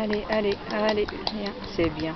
Allez, allez, allez, viens, c'est bien.